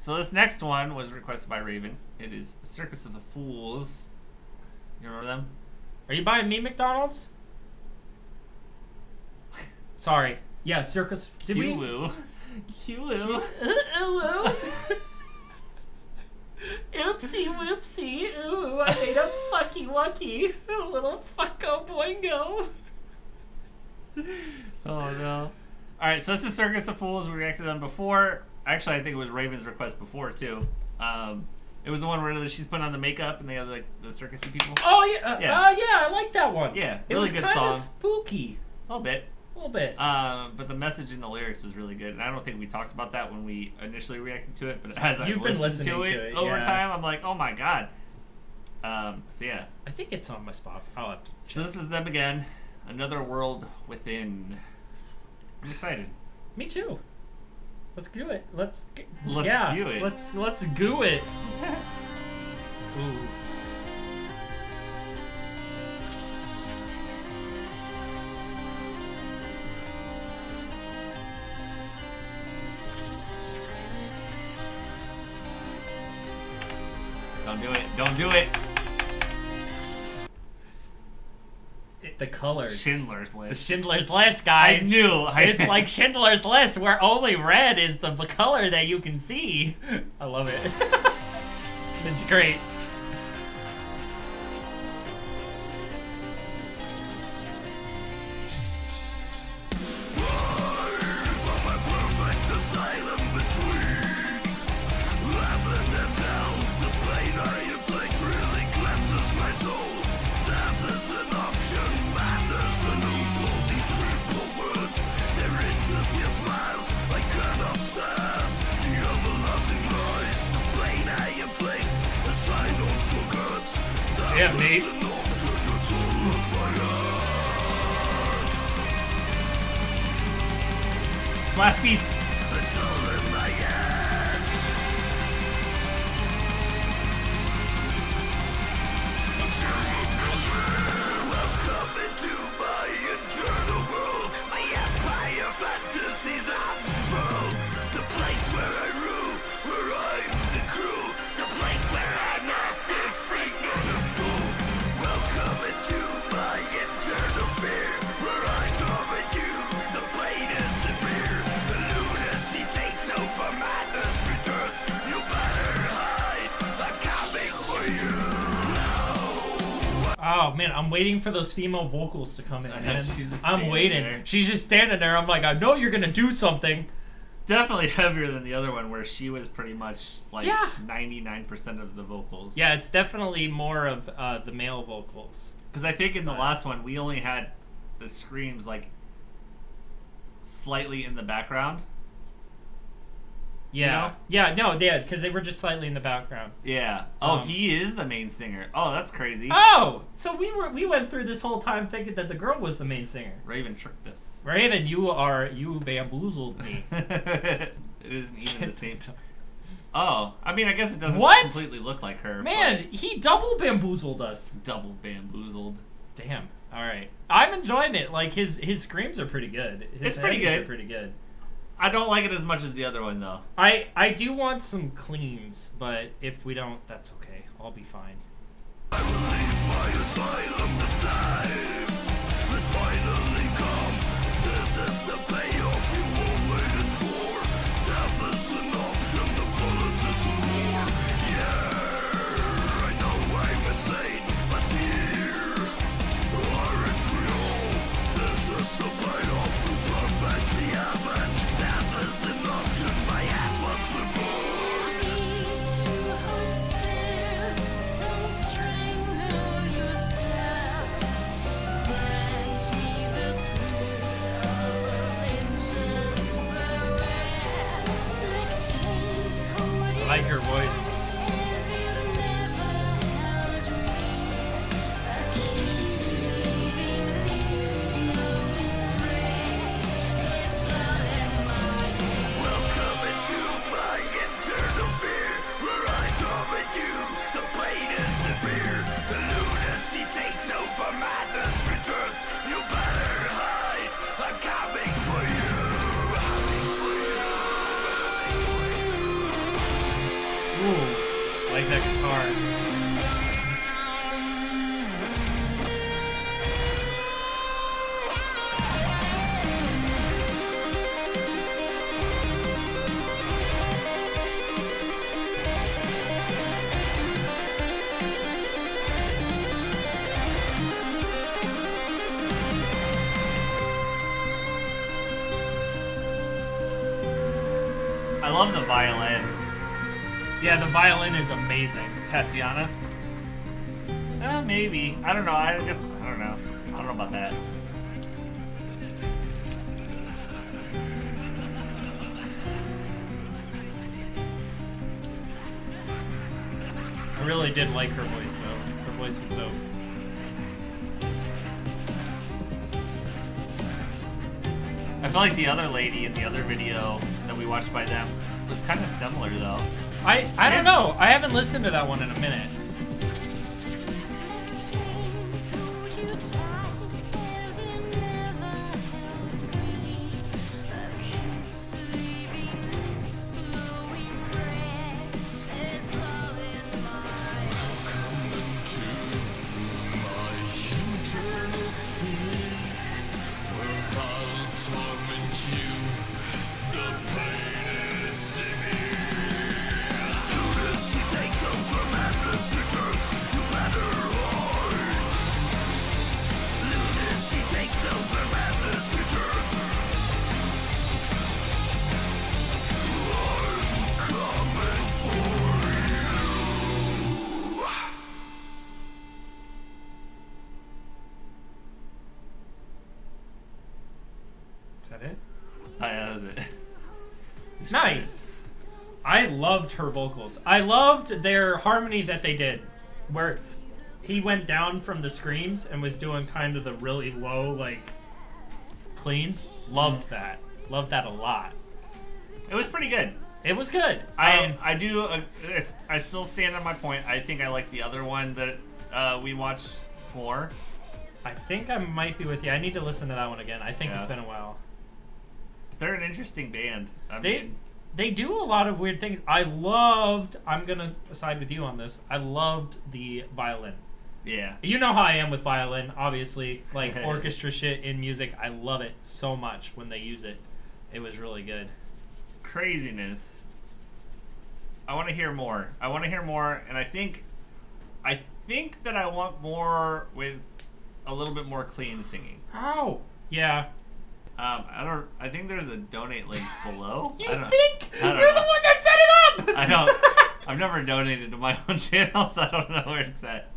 So this next one was requested by Raven. It is Circus of the Fools. You remember them? Are you buying me McDonald's? Sorry. Yeah, circus. Did we? Kiwu. Kiwu. Oopsie whoopsie. Ooh, I made a fucky wucky. A little fucko boingo. Oh no. Alright, so this is Circus of Fools. We reacted on before. Actually, I think it was Raven's request before too. Um, it was the one where she's putting on the makeup and they have like the circusy people. Oh yeah, Yeah. Uh, yeah, I like that one. Yeah, it really was good song. spooky, A little bit. a little bit. Um, but the message in the lyrics was really good, and I don't think we talked about that when we initially reacted to it. But as You've been listened to listening it, to it, over yeah. time, I'm like, oh my god. Um, so yeah, I think it's on my spot. I'll have to. so this is them again, another world within. I'm excited. Me too. Let's do it. Let's. Let's yeah, do it. Let's let's goo it. Ooh. Don't do it. Don't do it. The colors. Schindler's The List. Schindler's List, guys. I knew. I It's like Schindler's List, where only red is the color that you can see. I love it. it's great. Yeah, Nate. Blast beats. Oh man, I'm waiting for those female vocals to come in. Know, man. she's just I'm waiting. there. She's just standing there. I'm like, I know you're gonna do something. Definitely heavier than the other one, where she was pretty much like Yeah. 99% of the vocals. Yeah, it's definitely more of uh, the male vocals. Because I think in the last one we only had the screams like slightly in the background. Yeah, know? yeah, no, yeah, because they were just slightly in the background. Yeah. Oh, Um, he is the main singer. Oh, that's crazy. Oh, so we were we went through this whole time thinking that the girl was the main singer. Raven tricked us. Raven, you are you bamboozled me. it isn't even the same. Time. Oh, I mean, I guess it doesn't What? completely look like her. Man, he double bamboozled us. double bamboozled. Damn. All right, I'm enjoying it. Like his his screams are pretty good. His It's pretty good. Are pretty good. I don't like it as much as the other one though. I I do want some cleans, but if we don't, that's okay. I'll be fine. I I love the violin. Yeah, the violin is amazing. Tatiana. Uh, maybe. I don't know. I guess I don't know. I don't know about that. I really did like her voice though. Her voice was dope. I feel like the other lady in the other video that we watched by them was kind of similar though. I I don't know. I haven't listened to that one in a minute. That it? Oh, yeah, that was it. Nice. I loved her vocals. I loved their harmony that they did, where he went down from the screams and was doing kind of the really low like cleans. Loved that. Loved that a lot. It was pretty good. It was good. I Um, I do uh, I still stand on my point. I think I like the other one that uh, we watched more. I think I might be with you. I need to listen to that one again. I think it's been a while. They're an interesting band. I They mean, they do a lot of weird things. I loved. I'm gonna side with you on this. I loved the violin. yeah. You know how I am with violin, obviously. Like orchestra shit in music, I love it so much when they use it. It was really good. craziness. I want to hear more. I want to hear more, and I think, I think that I want more with a little bit more clean singing. Ow! Yeah. Um, I don't. I think there's a donate link below. You I don't, think I don't you're the one that set it up? I don't. I've never donated to my own channel, so I don't know where it's at.